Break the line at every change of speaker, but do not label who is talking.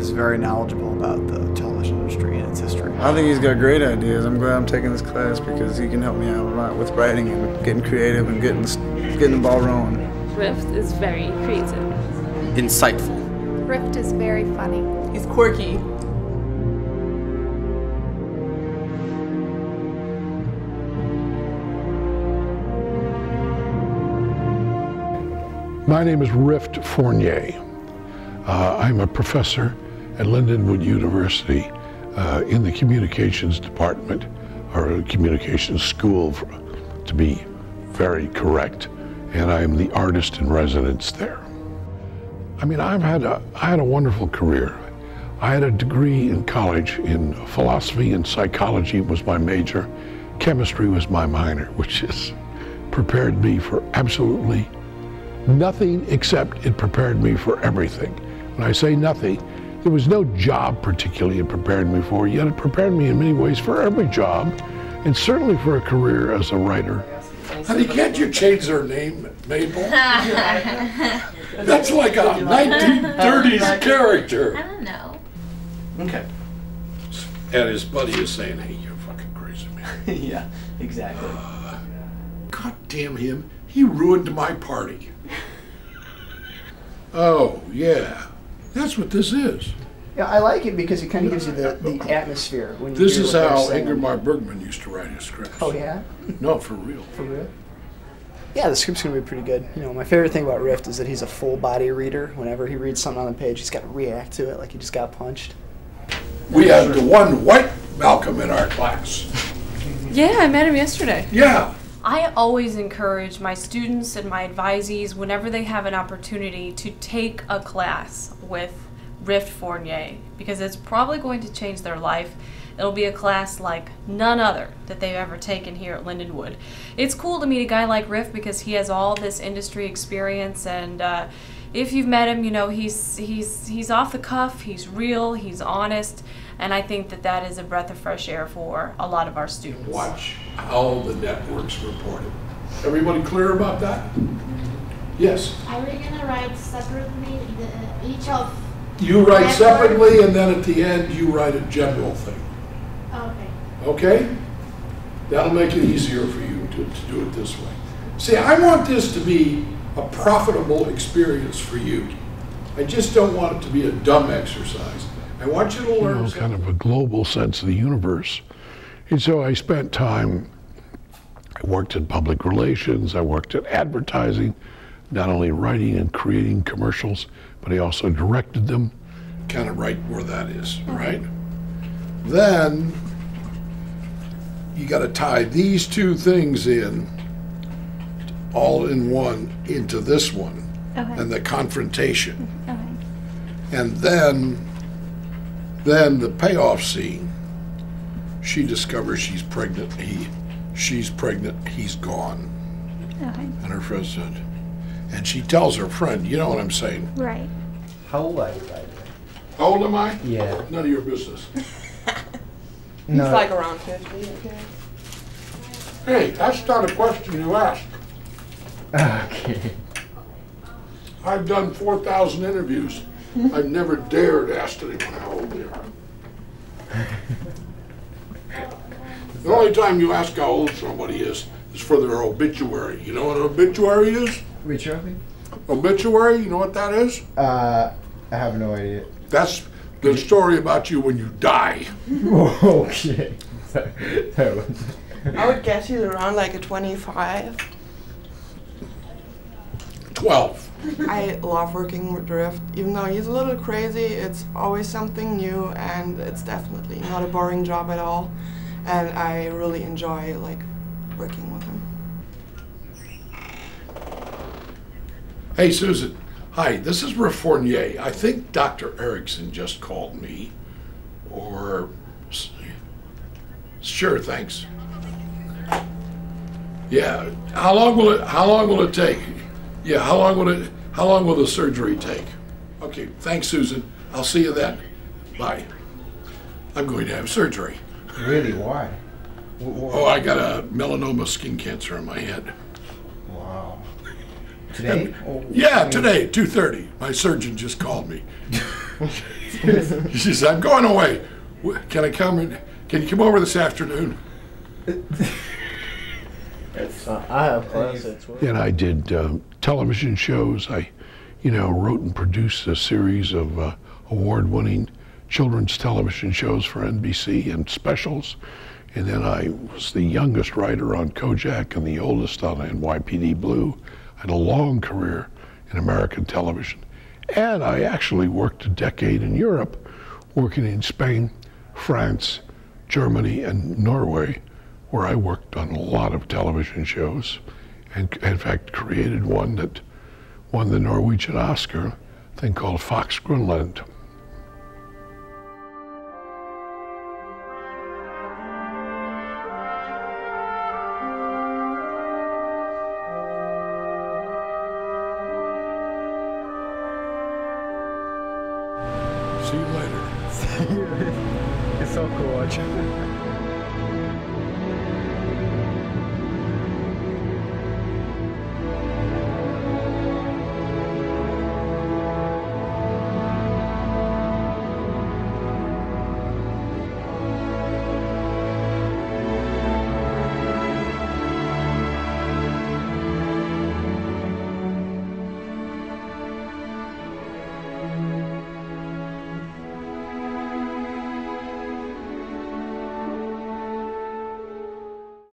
he's very knowledgeable about the television industry and its history.
I think he's got great ideas. I'm glad I'm taking this class because he can help me out a lot with writing and getting creative and getting getting the ball rolling.
Rift is very creative.
Insightful.
Rift is very funny.
He's quirky.
My name is Rift Fournier. Uh, I'm a professor at Lindenwood University uh, in the communications department, or communications school, for, to be very correct, and I'm the artist in residence there. I mean, I've had a, I had a wonderful career. I had a degree in college in philosophy and psychology was my major. Chemistry was my minor, which has prepared me for absolutely nothing except it prepared me for everything. When I say nothing, there was no job particularly it prepared me for, yet it prepared me in many ways for every job, and certainly for a career as a writer.
Honey, can't you change their name, Mabel? That's like a 1930s character.
I don't know.
Okay.
And his buddy is saying, hey, you're fucking crazy, man.
yeah, exactly.
God damn him. He ruined my party. Oh, yeah. That's what this is.
Yeah, I like it because it kind of gives you the, the atmosphere. When you
This is how. Ingmar Bergman used to write his scripts.
Oh, yeah?
No, for real.
For real? Yeah, the script's gonna be pretty good. You know, my favorite thing about Rift is that he's a full body reader. Whenever he reads something on the page, he's got to react to it like he just got punched.
We had the one white Malcolm in our class.
Yeah, I met him yesterday.
Yeah.
I always encourage my students and my advisees whenever they have an opportunity to take a class with Rift Fournier because it's probably going to change their life. It'll be a class like none other that they've ever taken here at Lindenwood. It's cool to meet a guy like Rift because he has all this industry experience and uh, if you've met him, you know he's he's he's off the cuff, he's real, he's honest, and I think that that is a breath of fresh air for a lot of our students.
Watch how the networks report it. Everybody clear about that? Yes.
Are we gonna write separately the, each of?
You write
networks?
separately, and then at the end, you write a general thing.
Okay.
Okay? That'll make it easier for you to, to do it this way. See, I want this to be a profitable experience for you. I just don't want it to be a dumb exercise. I want you to
you
learn
know, kind of a global sense of the universe. And so I spent time, I worked in public relations, I worked in advertising, not only writing and creating commercials, but I also directed them.
kind of right where that is, right? Then you got to tie these two things in, all in one, into this one,
Okay.
and the confrontation.
Okay.
And then, then the payoff scene. She discovers she's pregnant. He, she's pregnant. He's gone.
Okay.
And her friend said, and she tells her friend, you know what I'm saying?
Right.
How old are you, by the way?
How old am I?
Yeah.
None of your business.
He's like around 50, okay?
Hey, that's not a question you asked.
Okay.
I've done 4,000 interviews. I've never dared ask anyone how old they are. The only time you ask how old somebody is is for their obituary. You know what an obituary is?
Obituary?
Obituary, you know what that is?
Uh, I have no idea.
That's the story about you when you die.
okay.
I would guess he's around like a 25.
12.
I love working with Rift. Even though he's a little crazy, it's always something new and it's definitely not a boring job at all. And I really enjoy like working with him.
Hey, Susan. Hi, this is Rift Fournier. I think Dr. Erickson just called me. Or. Sure, thanks. Yeah. How long will it how long will it take? Yeah, how long will it how long will the surgery take? Okay, thanks, Susan. I'll see you then. Bye. I'm going to have surgery.
Really? Why?
Oh, I got a melanoma skin cancer on my head.
Wow. Today? Oh,
Yeah, today, 2:30. My surgeon just called me. she says, I'm going away. Can I come and, can you come over this afternoon?
I have class at 12.
And I did um, television shows. I, you know, wrote and produced a series of uh, award-winning children's television shows for NBC and specials. And then I was the youngest writer on Kojak and the oldest on NYPD Blue. I had a long career in American television. And I actually worked a decade in Europe, working in Spain, France, Germany, and Norway, where I worked on a lot of television shows and, in fact, created one that won the Norwegian Oscar, a thing called Fox Grønland.
See you later.
it's so cool watching.